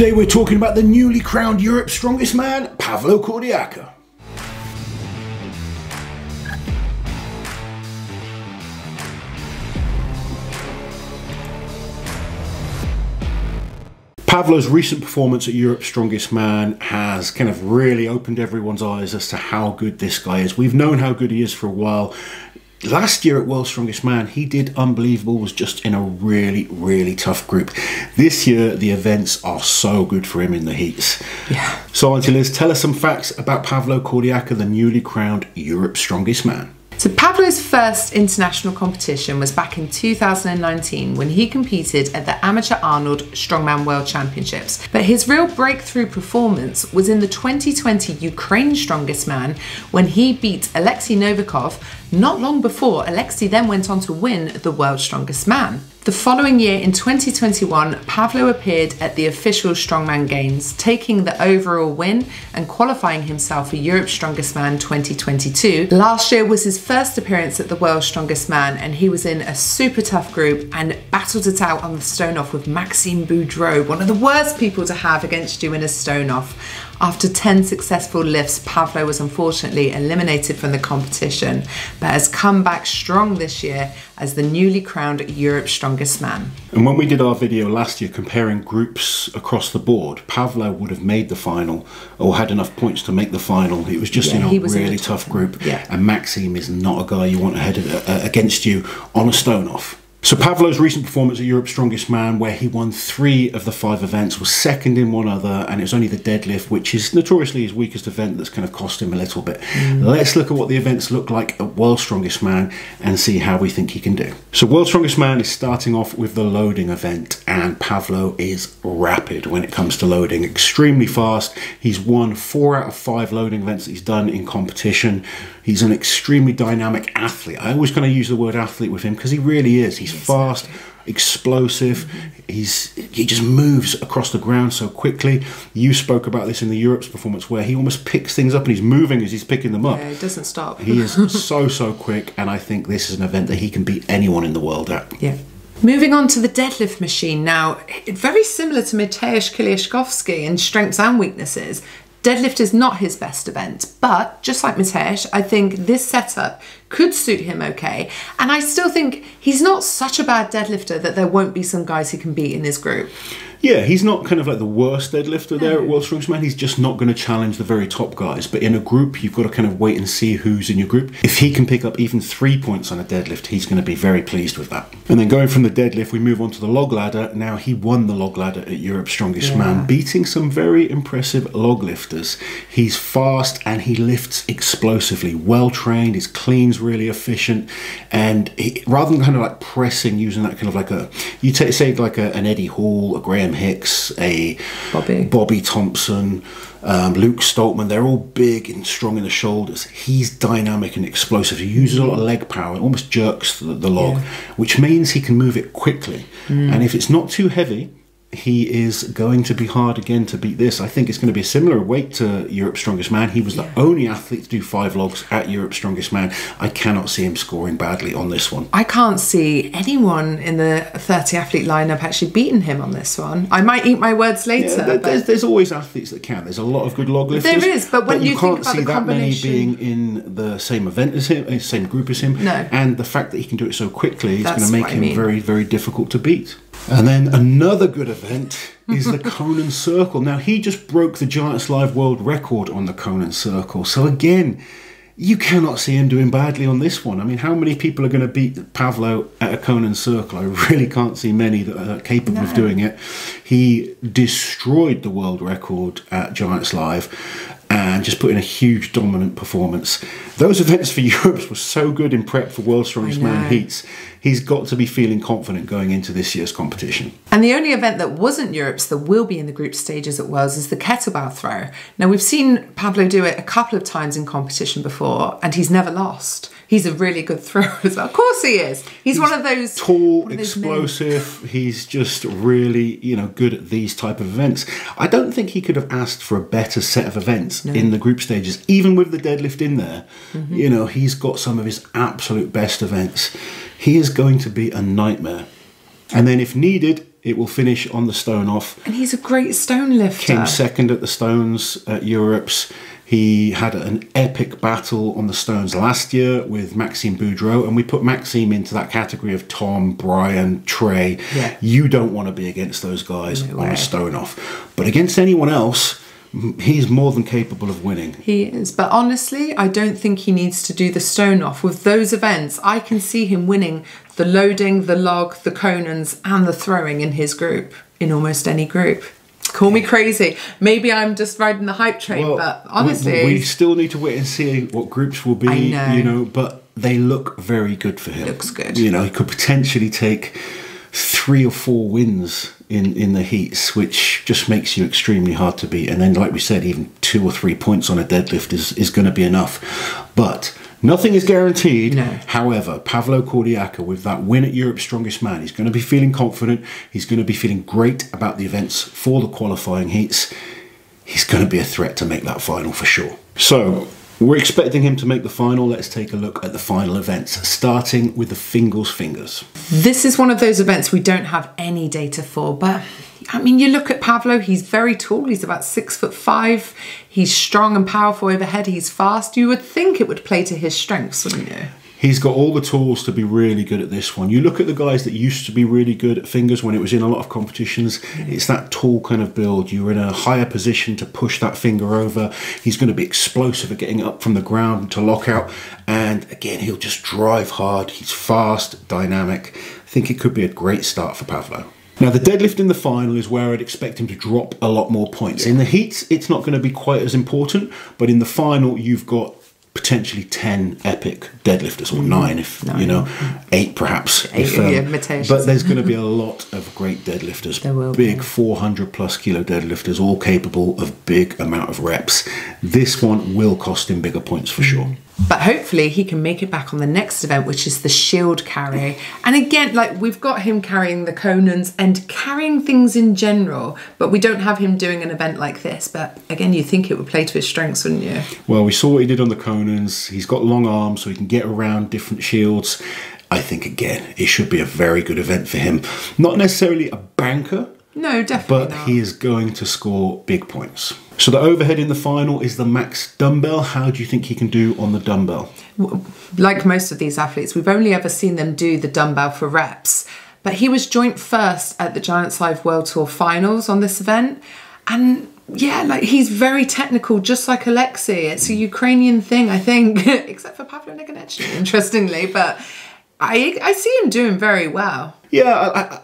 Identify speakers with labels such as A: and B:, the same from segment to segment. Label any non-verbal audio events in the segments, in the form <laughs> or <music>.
A: Today we're talking about the newly crowned Europe's strongest man, Pavlo Kordiyaka. Pavlo's recent performance at Europe's Strongest Man has kind of really opened everyone's eyes as to how good this guy is. We've known how good he is for a while. Last year at World's Strongest Man, he did unbelievable, was just in a really, really tough group. This year, the events are so good for him in the heats.
B: Yeah.
A: So, Auntie Liz, tell us some facts about Pavlo Kordiyaka, the newly crowned Europe's Strongest Man.
B: So Pavlo's first international competition was back in 2019 when he competed at the Amateur Arnold Strongman World Championships. But his real breakthrough performance was in the 2020 Ukraine Strongest Man when he beat Alexei Novikov not long before Alexei then went on to win the World's Strongest Man. The following year, in 2021, Pavlo appeared at the official Strongman Games, taking the overall win and qualifying himself for Europe's Strongest Man 2022. Last year was his first appearance at the World's Strongest Man, and he was in a super tough group and battled it out on the stone off with Maxime Boudreau, one of the worst people to have against you in a stone off. After 10 successful lifts, Pavlo was unfortunately eliminated from the competition, but has come back strong this year as the newly crowned Europe's strongest man.
A: And when we did our video last year comparing groups across the board, Pavlo would have made the final or had enough points to make the final. It was just
B: Yeah,
A: in a really
B: the
A: tough group.
B: Yeah.
A: And Maxime is not a guy you want ahead of, uh, against you on a stone off. So Pavlo's recent performance at Europe's Strongest Man, where he won three of the five events, was second in one other, and it was only the deadlift, which is notoriously his weakest event, that's kind of cost him a little bit. Mm. Let's look at what the events look like at World's Strongest Man and see how we think he can do. So World's Strongest Man is starting off with the loading event, and Pavlo is rapid when it comes to loading, extremely fast. He's won four out of five loading events that he's done in competition. He's an extremely dynamic athlete. I always kind of use the word athlete with him because he really is. He's fast, explosive. He's he just moves across the ground so quickly. You spoke about this in the Europe's performance where he almost picks things up and he's moving as he's picking them up.
B: Yeah, it doesn't stop.
A: He is <laughs> so so quick, and I think this is an event that he can beat anyone in the world at.
B: Yeah. Moving on to the deadlift machine now, very similar to Mateusz Kieliszkowski in strengths and weaknesses. Deadlift is not his best event, but just like Mateusz, I think this setup could suit him okay. And I still think he's not such a bad deadlifter that there won't be some guys he can beat in his group.
A: Yeah, he's not kind of like the worst deadlifter there at World Strongest Man. He's just not going to challenge the very top guys. But in a group, you've got to kind of wait and see who's in your group. If he can pick up even three points on a deadlift, he's going to be very pleased with that. And then going from the deadlift, we move on to the log ladder. Now he won the log ladder at Europe's Strongest Man, beating some very impressive log lifters. He's fast and he lifts explosively, well trained. His clean's really efficient, and he, rather than kind of like pressing using that kind of like a you take say like a, an Eddie Hall, a Graham Hicks, a
B: Bobby.
A: Bobby Thompson, um, Luke Stoltman, they're all big and strong in the shoulders. He's dynamic and explosive. He uses a lot of leg power. It almost jerks the, the log,
B: Yeah.
A: which means he can move it quickly. And if it's not too heavy, he is going to be hard again to beat this. I think it's going to be a similar weight to Europe's Strongest Man. He was the only athlete to do five logs at Europe's Strongest Man. I cannot see him scoring badly on this one.
B: I can't see anyone in the 30 athlete lineup actually beating him on this one. I might eat my words later.
A: Yeah, there-
B: but-
A: there's, there's always athletes that can. There's a lot of good log lifters.
B: There is, but when you
A: you
B: think
A: can't
B: about
A: see
B: the
A: that many being in the same event as him, uh, same group as him.
B: No.
A: And the fact that he can do it so quickly is going to make
B: I
A: him very, very difficult to beat. And then another good event is the <laughs> Conan Circle. Now he just broke the Giants Live world record on the Conan Circle. So again. You cannot see him doing badly on this one. I mean, how many people are going to beat Pavlo at a Conan Circle? I really can't see many that are capable of doing it. He destroyed the world record at Giants Live and just put in a huge dominant performance. Those events for <laughs> Europe were so good in prep for World Strongest Man heats. He's got to be feeling confident going into this year's competition.
B: And the only event that wasn't Europe's that will be in the group stages at Worlds is the kettlebell throw. Now, we've seen Pablo do it a couple of times in competition before, and he's never lost. He's a really good thrower as well. Of course, he is. He's, one of those
A: tall,
B: of those men.
A: explosive. He's just really, you know, good at these type of events. I don't think he could have asked for a better set of events in the group stages, even with the deadlift in there.
B: Mm-hmm.
A: You know, he's got some of his absolute best events. He is going to be a nightmare. And then, if needed, It will finish on the stone off.
B: And he's a great stone lifter.
A: Came second at the stones at Europe's. He had an epic battle on the stones last year with Maxime Boudreau, and we put Maxime into that category of Tom, Brian, Trey.
B: Yeah.
A: You don't want to be against those guys
B: No
A: on
B: way.
A: a stone off. But against anyone else, he's more than capable of winning.
B: He is, but honestly, I don't think he needs to do the stone off. With those events, I can see him winning the loading, the log, the Conans, and the throwing in his group, in almost any group. Call me crazy. Maybe I'm just riding the hype train, but
A: we-
B: honestly,
A: we, still need to wait and see what groups will be.
B: I know.
A: You know, but they look very good for him.
B: Looks good.
A: You know, he could potentially take three or four wins in in the heats, which just makes you extremely hard to beat. And then, like we said, even two or three points on a deadlift is is going to be enough. But. Nothing is guaranteed.
B: No.
A: However, Pavlo Kordiyaka, with that win at Europe's Strongest Man, he's going to be feeling confident. He's going to be feeling great about the events for the qualifying heats he's going to be a threat to make that final for sure. So, we're expecting him to make the final. Let's take a look at the final events, starting with the Fingal's Fingers.
B: This is one of those events we don't have any data for, but I mean, you look at Pavlo, he's very tall, he's about six foot five, he's strong and powerful overhead, he's fast. You would think it would play to his strengths, wouldn't you?
A: He's got all the tools to be really good at this one. You look at the guys that used to be really good at fingers when it was in a lot of competitions, it's that tall kind of build. You're in a higher position to push that finger over. He's going to be explosive at getting up from the ground to lock out. And again, he'll just drive hard. He's fast, dynamic. I think it could be a great start for Pavlo. Now, the deadlift in the final is where I'd expect him to drop a lot more points. In the heats, it's not going to be quite as important, but in the final, you've got potentially 10 epic deadlifters or nine if you know eight perhaps
B: Eight,
A: if, um,
B: yeah,
A: but there's going to be a <laughs> lot of great deadlifters.
B: There will
A: big
B: be.
A: 400 plus kilo deadlifters all capable of big amount of reps. This one will cost him bigger points for sure
B: But hopefully he can make it back on the next event, which is the shield carry. And again, like we've got him carrying the Conans and carrying things in general, but we don't have him doing an event like this. But again, you think it would play to his strengths, wouldn't you?
A: well we saw what he did on the Conans he's got long arms so he can get around different shields I think again it should be a very good event for him not necessarily a banker
B: No, definitely
A: but
B: not.
A: he is going to score big points. So the overhead in the final is the max dumbbell. How do you think he can do on the dumbbell?
B: like most of these athletes, we've only ever seen them do the dumbbell for reps. But he was joint first at the Giants Live World Tour finals on this event. And yeah, like he's very technical, just like Alexei. It's a Ukrainian thing, I think, <laughs> except for Pavlo Nakonechnyy, interestingly. But I, I see him doing very well.
A: Yeah,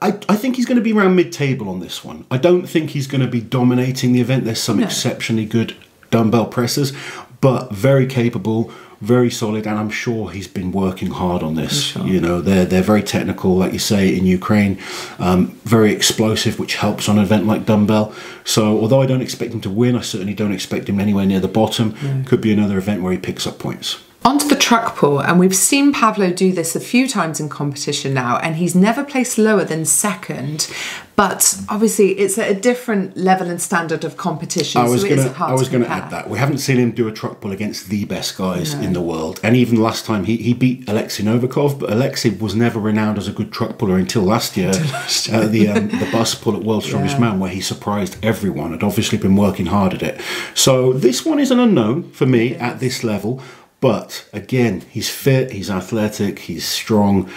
A: I, I, I think he's going to be around mid-table on this one. I don't think he's going to be dominating the event. There's some
B: No.
A: exceptionally good dumbbell pressers, but very capable, very solid, and I'm sure he's been working hard on this.
B: sure.
A: You know, they're they're very technical, like you say in Ukraine, um, very explosive, which helps on an event like dumbbell. So, although I don't expect him to win, I certainly don't expect him anywhere near the bottom. Could be another event where he picks up points.
B: Onto the truck pull, and we've seen Pavlo do this a few times in competition now, and he's never placed lower than second. But obviously, it's at a different level and standard of competition,
A: I was
B: so
A: gonna, I was gonna add that we haven't seen him do a truck pull against the best guys in the world, and even last time he, he beat Alexei Novikov, but Alexei was never renowned as a good truck puller until last year, <laughs> uh, the um, the bus pull at World's Strongest
B: Yeah.
A: Man, where he surprised everyone. Had obviously been working hard at it. So this one is an unknown for me at this level, but again, he's fit, he's athletic, he's strong.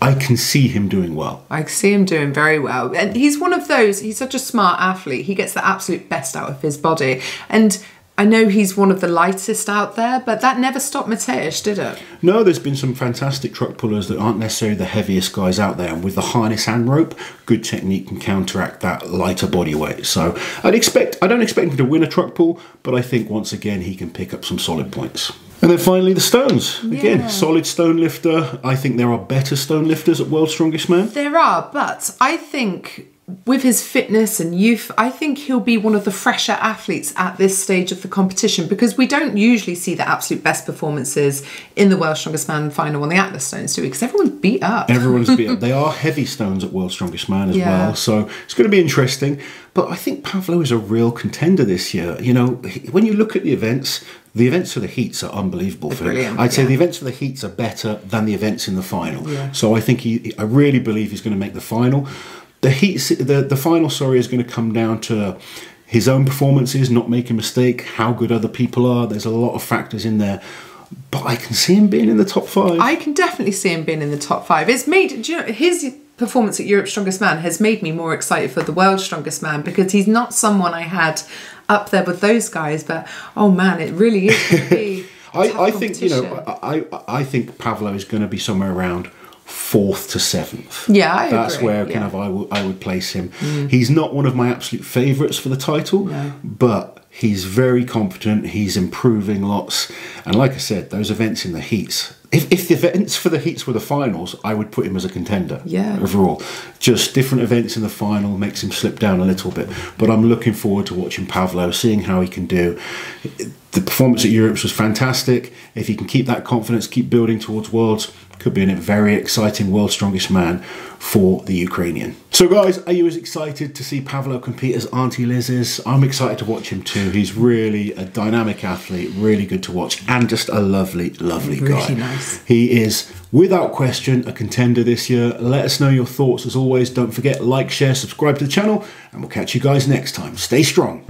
A: I can see him doing well.
B: I see him doing very well. And he's one of those, he's such a smart athlete. He gets the absolute best out of his body. And I know he's one of the lightest out there, but that never stopped Mateusz, did it?
A: No, there's been some fantastic truck pullers that aren't necessarily the heaviest guys out there, and with the harness and rope, good technique can counteract that lighter body weight. So I'd expect, I don't expect him to win a truck pull, but I think once again he can pick up some solid points. And then finally the stones. Again,
B: Yeah.
A: solid stone lifter. I think there are better stone lifters at World's Strongest Man.
B: There are, but I think with his fitness and youth, I think he'll be one of the fresher athletes at this stage of the competition because we don't usually see the absolute best performances in the World's Strongest Man final on the Atlas Stones, do we? Because everyone's beat up.
A: Everyone's beat up. <laughs> They are heavy stones at World's Strongest Man as
B: Yeah.
A: well, so it's going to be interesting. But I think Pavlo is a real contender this year. You know, when you look at the events, the events for the heats are unbelievable for him. I'd say
B: yeah.
A: the events for the heats are better than the events in the final.
B: Yeah.
A: So I think he, I really believe he's going to make the final. The heat, the the final, sorry, is going to come down to his own performances, not making a mistake, how good other people are. There's a lot of factors in there. But I can see him being in the top five.
B: I can definitely see him being in the top five. It's made, do you know, his performance at Europe's Strongest Man has made me more excited for the World's Strongest Man because he's not someone I had up there with those guys. But oh man, it really is. Gonna be <laughs> a tough
A: I, I think you know
B: competition.
A: I I think Pavlo is going to be somewhere around fourth to seventh.
B: Yeah, I
A: that's
B: agree,
A: where kind
B: yeah. Mm.
A: of I would I would place him. He's not one of my absolute favourites for the title,
B: No.
A: but he's very competent. He's improving lots, and like I said, those events in the heats. If, if the events for the heats were the finals, I would put him as a contender.
B: Yeah.
A: Overall, just different events in the final makes him slip down a little bit. But I'm looking forward to watching Pavlo, seeing how he can do. The performance at Europe's was fantastic. If he can keep that confidence, keep building towards Worlds, could be a very exciting World's Strongest Man for the Ukrainian. So, guys, are you as excited to see Pavlo compete as Auntie Liz is? I'm excited to watch him too. He's really a dynamic athlete, really good to watch, and just a lovely, lovely guy.
B: Really nice.
A: He is, without question, a contender this year. Let us know your thoughts as always. Don't forget, like, share, subscribe to the channel, and we'll catch you guys next time. Stay strong.